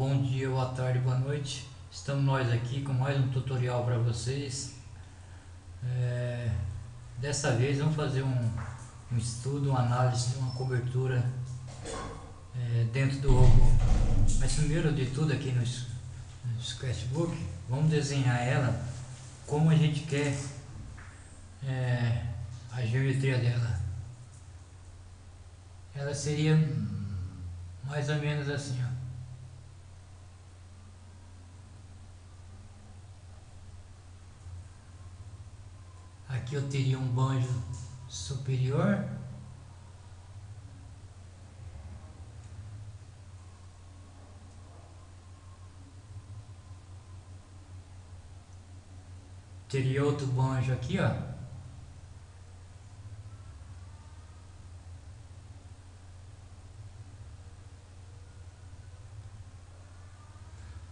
bom dia, boa tarde, boa noite. Estamos nós aqui com mais um tutorial para vocês. É, dessa vez vamos fazer um, um estudo, uma análise, uma cobertura é, dentro do robô. Mas primeiro de tudo aqui no, no sketchbook, vamos desenhar ela como a gente quer é, a geometria dela. Ela seria mais ou menos assim, ó. Aqui eu teria um banjo superior. Teria outro banjo aqui, ó.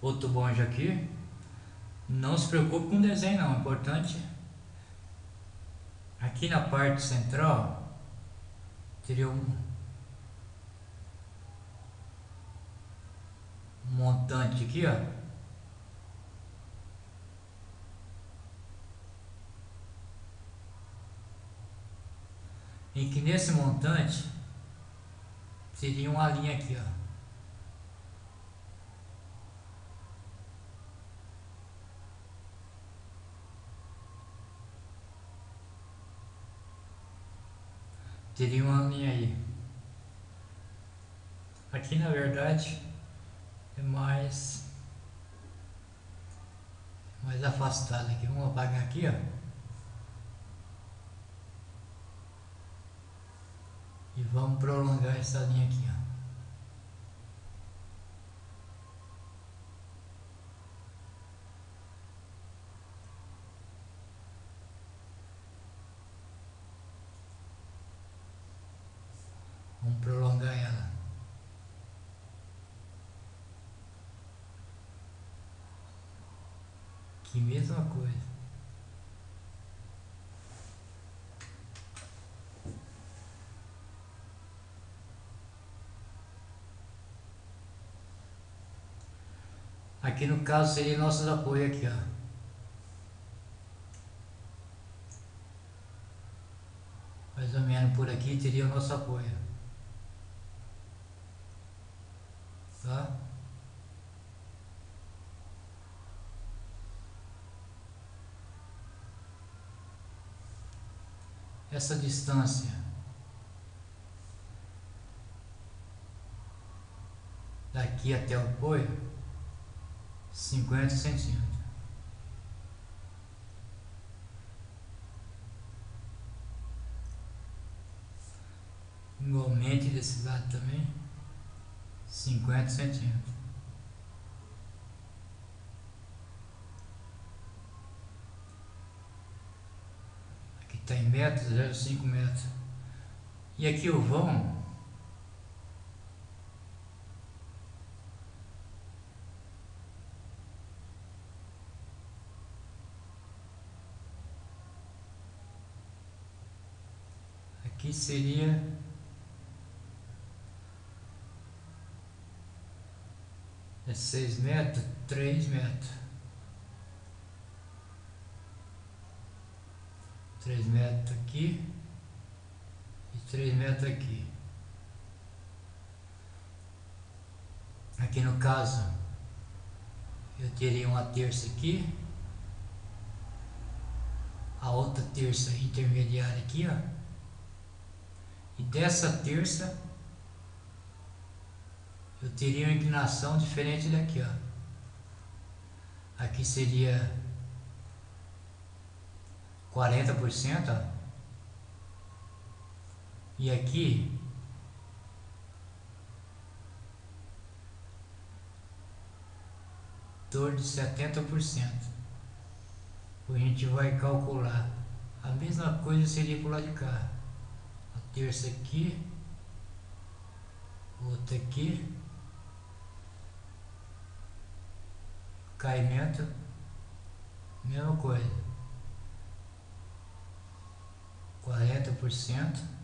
Outro banjo aqui. Não se preocupe com o desenho não, é importante Aqui na parte central teria um montante aqui, ó. Em que nesse montante teria uma linha aqui, ó. Teria uma linha aí. Aqui na verdade é mais mais afastado aqui. Vamos apagar aqui, ó. E vamos prolongar essa linha aqui, ó. Vamos prolongar ela. Que mesma coisa. Aqui no caso seria nossos apoios aqui, ó. Mais ou menos por aqui teria o nosso apoio. Tá? Essa distância daqui até o apoio, 50 centímetros. Igualmente desse lado também cinquenta centímetros. Aqui está em metros, 0,5 metros. E aqui o vão aqui seria é 6 metros, 3 metros. 3 metros aqui e 3 metros aqui. Aqui no caso, eu teria uma terça aqui, a outra terça intermediária aqui, ó. E dessa terça eu teria uma inclinação diferente daqui, ó. Aqui seria 40%, ó. E aqui torno de 70%. A gente vai calcular. A mesma coisa seria por lado de cá. A terça aqui, outra aqui. caimento, mesma coisa. 40%.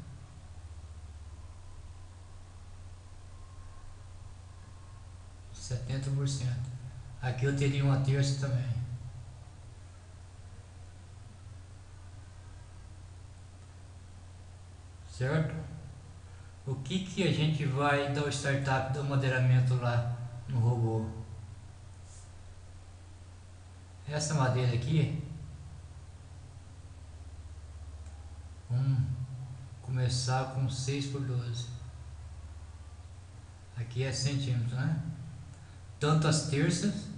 70%. Aqui eu teria uma terça também. Certo? O que que a gente vai dar o startup do moderamento lá no robô? Essa madeira aqui, vamos começar com 6 por 12. Aqui é centímetros, né? Tanto as terças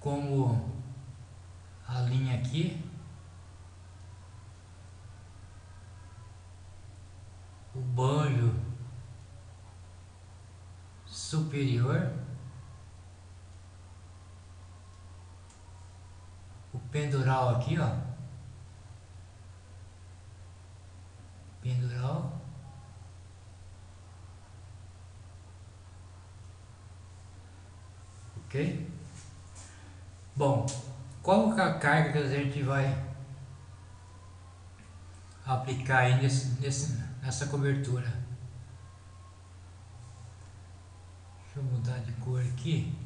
como a linha aqui o banjo superior o pendural aqui ó pendural ok Bom, qual é a carga que a gente vai aplicar aí nesse, nesse, nessa cobertura? Deixa eu mudar de cor aqui.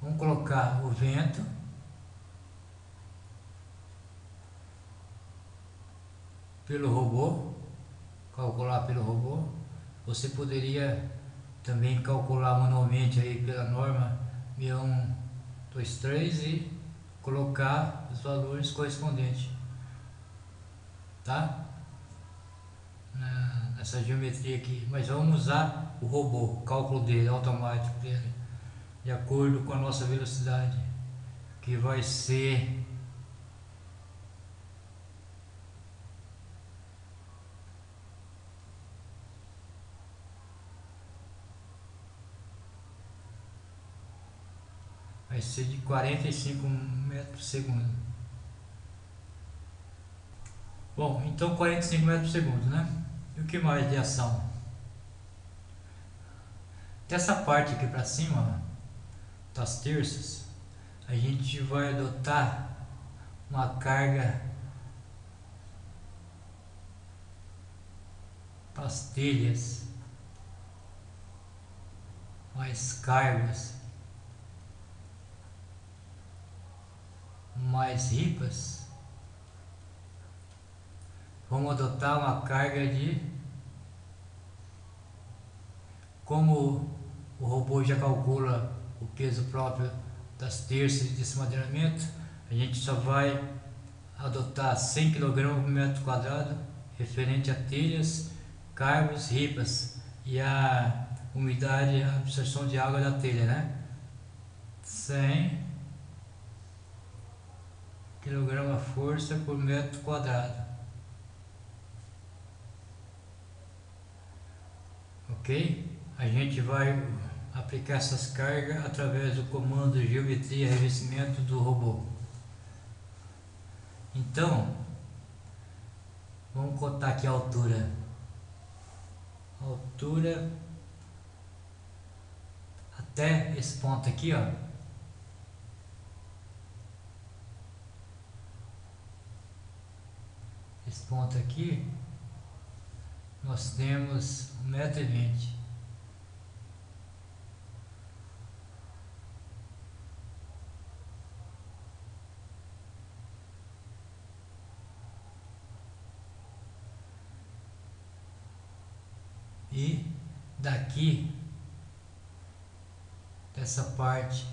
Vamos colocar o vento. Pelo robô, calcular pelo robô. Você poderia também calcular manualmente aí pela norma 61 2, 3 e colocar os valores correspondentes, tá? nessa geometria aqui, mas vamos usar o robô, o cálculo dele, automático dele, de acordo com a nossa velocidade, que vai ser ser de 45 metros por segundo. Bom, então 45 metros por segundo, né? E o que mais de ação? Dessa parte aqui para cima, das terças, a gente vai adotar uma carga pastelhas mais cargas mais ricas, vamos adotar uma carga de como o robô já calcula o peso próprio das terças desse madeiramento, a gente só vai adotar 100 kg por metro quadrado referente a telhas, cargos, ripas e a umidade, a absorção de água da telha, né? 100 quilograma força por metro quadrado. Ok? A gente vai aplicar essas cargas através do comando geometria revestimento do robô. Então, vamos contar aqui a altura. Altura até esse ponto aqui, ó. Esse ponto aqui, nós temos 1,20m. E daqui, dessa parte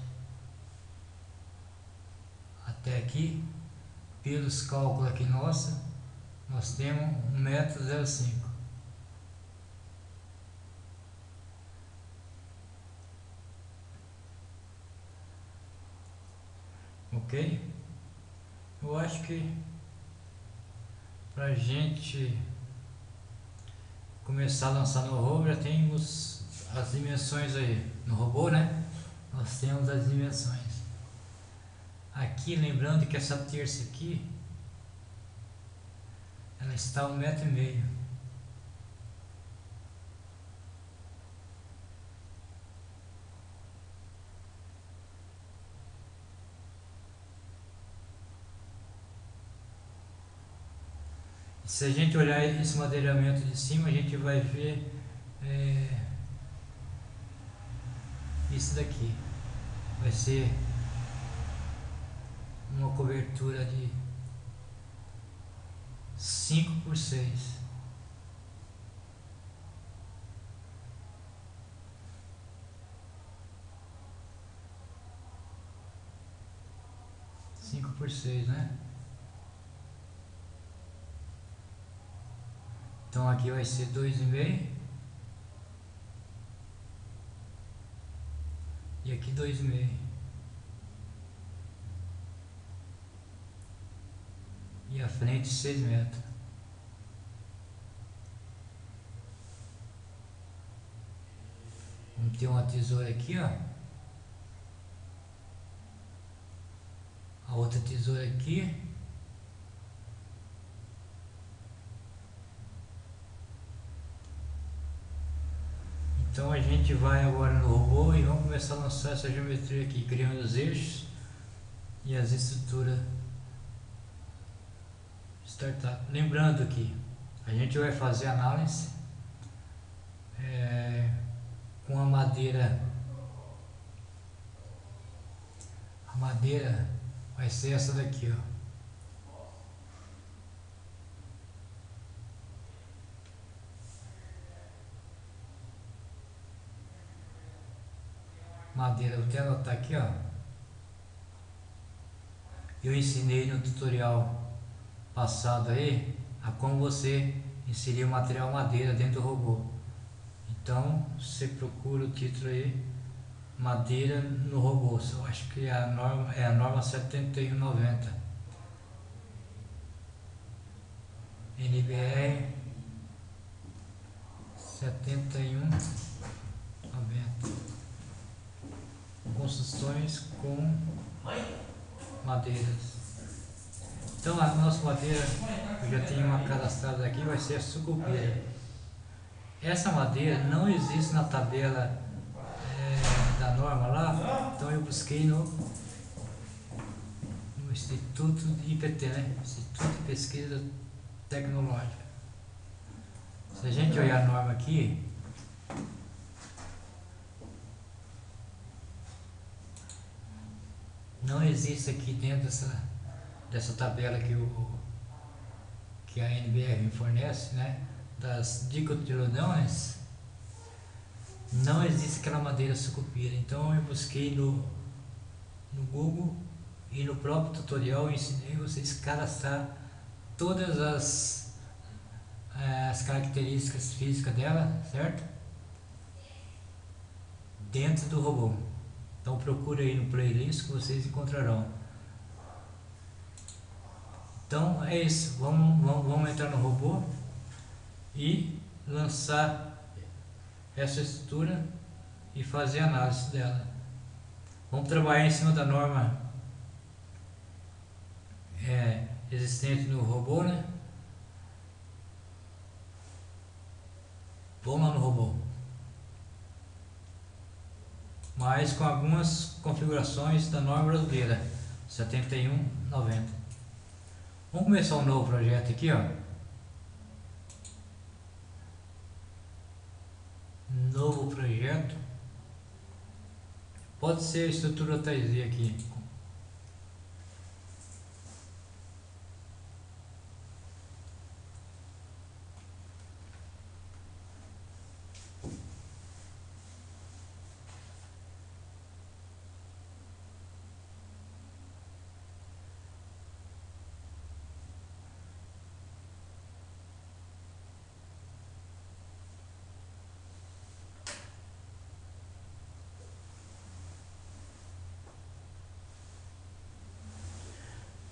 até aqui, pelos cálculos aqui nossa, nós temos 1,05m. Ok? Eu acho que para gente começar a lançar no robô já temos as dimensões aí no robô né nós temos as dimensões aqui lembrando que essa terça aqui ela está a um metro e meio. Se a gente olhar esse madeiramento de cima, a gente vai ver é, isso daqui. Vai ser uma cobertura de 5 por 6. Cinco por seis, né? Então aqui vai ser dois e meio. E aqui dois e meio. A frente seis metros. Vamos ter uma tesoura aqui, ó. A outra tesoura aqui. Então a gente vai agora no robô e vamos começar a lançar essa geometria aqui, criando os eixos e as estruturas startup. Lembrando que a gente vai fazer análise é, com a madeira. A madeira vai ser essa daqui, ó. madeira, vou até anotar aqui, ó. Eu ensinei no tutorial passado aí a como você inserir o material madeira dentro do robô. Então, você procura o título aí, madeira no robô. Eu acho que é a norma, é a norma 7190. NBR 7190 construções com madeiras. Então a nossa madeira, eu já tenho uma cadastrada aqui, vai ser a sucupira. Essa madeira não existe na tabela é, da norma lá, então eu busquei no, no Instituto de IPT, né? Instituto de Pesquisa Tecnológica. Se a gente olhar a norma aqui, não existe aqui dentro dessa, dessa tabela que, o, que a NBR fornece, né, das dicotiledôneas, não existe aquela madeira sucupira. Então eu busquei no, no Google e no próprio tutorial eu ensinei vocês a cadastrar todas as, eh, as características físicas dela, certo? Dentro do robô. Então procure aí no playlist que vocês encontrarão. Então é isso, vamos, vamos, vamos entrar no robô e lançar essa estrutura e fazer análise dela. Vamos trabalhar em cima da norma é, existente no robô, né? Vamos lá no robô mas com algumas configurações da norma brasileira 7190. Vamos começar um novo projeto aqui, ó. Novo projeto. Pode ser estrutura TZ aqui,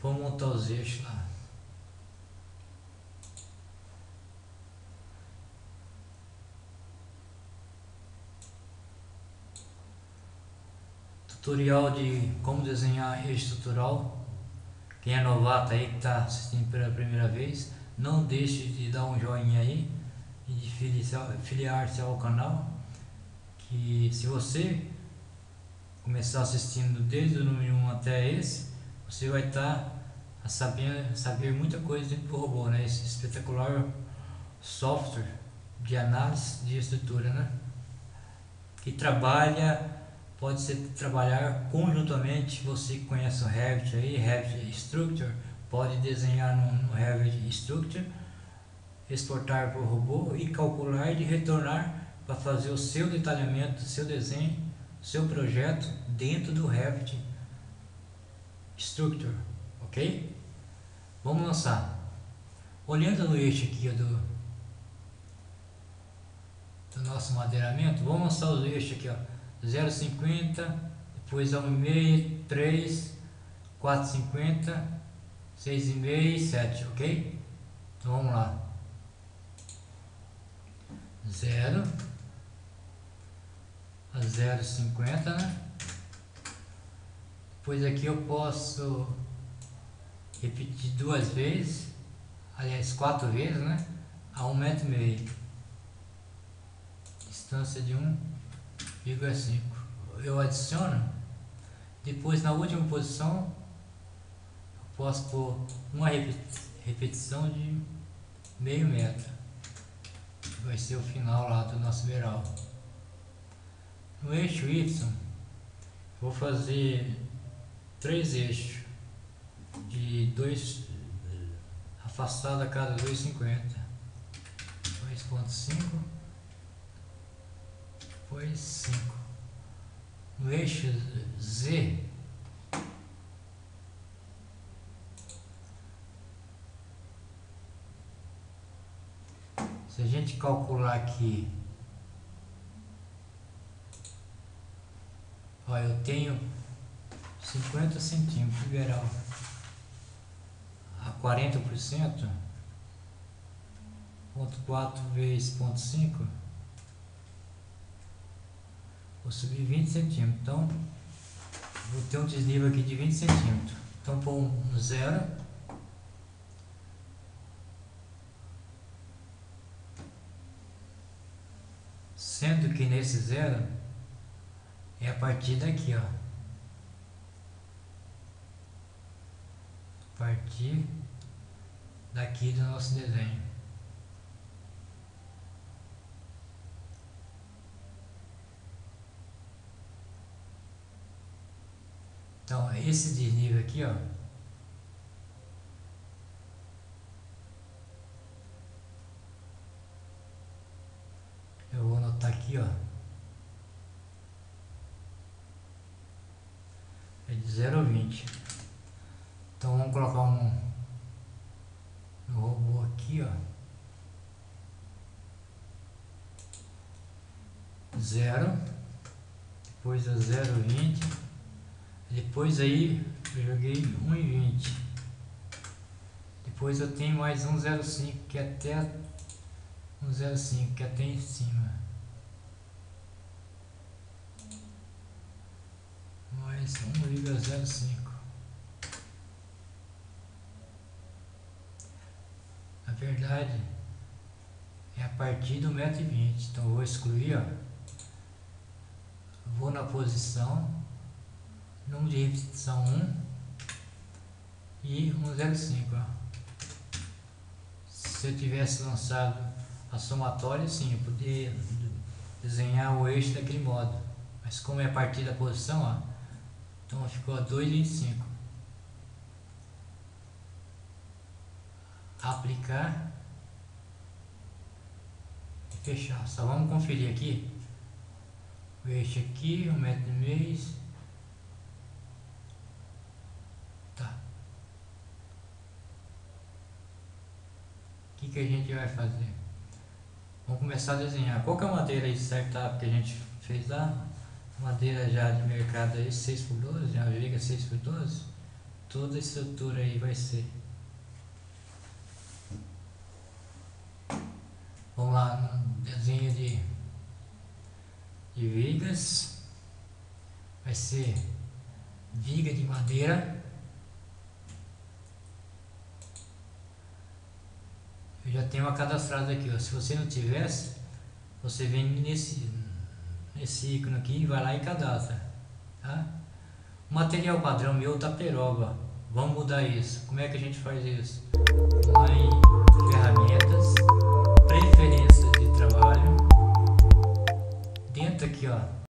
Vamos montar os eixos lá. Tutorial de como desenhar eixo estrutural. Quem é novato aí que está assistindo pela primeira vez, não deixe de dar um joinha aí e de filiar-se ao canal. Que se você começar assistindo desde o número 1 até esse, você vai estar tá a saber, saber muita coisa dentro do robô, né? Esse espetacular software de análise de estrutura, né? Que trabalha pode ser trabalhar conjuntamente, você conhece o Revit aí, Revit Structure, pode desenhar no, no Revit Structure, exportar para o robô e calcular e retornar para fazer o seu detalhamento, seu desenho, seu projeto dentro do Revit Structure, ok? Vamos lançar. Olhando no eixo aqui do, do nosso madeiramento, vamos lançar os eixos aqui, ó, 0,50, depois 1,5, 3, 4,50, 6,5 e 7, ok? Então vamos lá. 0 a 0,50, né? Depois aqui eu posso repetir duas vezes, aliás quatro vezes, né? A um metro e meio. Distância de 1,5. Eu adiciono, depois na última posição eu posso pôr uma repetição de meio metro. Vai ser o final lá do nosso veral. No eixo Y, vou fazer três eixos de dois afastado a cada 2,50 2.5 depois 5 no eixo Z se a gente calcular aqui ó, eu tenho 50 centímetros de veral a 40%, ponto 4 vezes ponto 5, vou subir 20 centímetros. Então, vou ter um desnível aqui de 20 centímetros. Então, pôr um zero. Sendo que nesse zero é a partir daqui, ó. Partir daqui do nosso desenho. Então, esse desnível aqui, ó, eu vou anotar aqui, ó, é de 0 a 20. Então vamos colocar um, robô aqui, ó. Zero. Depois é 0,20. Depois aí eu joguei 1,20. Depois eu tenho mais 1,05 que é até 1,05 que é até em cima. Mais 1,05. Verdade é a partir do 1,20m. Então eu vou excluir, ó. Vou na posição, número de repetição 1 e 1,05, ó. Se eu tivesse lançado a somatória, sim, eu poderia desenhar o eixo daquele modo. Mas como é a partir da posição, ó, então ficou a 2,25. Aplicar e fechar. Só vamos conferir aqui. O eixo aqui, um metro e meio. Tá. O que, que a gente vai fazer? Vamos começar a desenhar. Qual que é a madeira aí startup que a gente fez lá? Madeira já de mercado aí 6x12, já viga 6x12. Toda a estrutura aí vai ser Vamos lá no desenho de, de vigas. Vai ser viga de madeira. Eu já tenho uma cadastrada aqui, ó. Se você não tivesse, você vem nesse, nesse ícone aqui, vai lá e cadastra. Tá? O material padrão meu tá peroba. Vamos mudar isso. Como é que a gente faz isso? Vamos lá em preferência de trabalho, dentro aqui ó,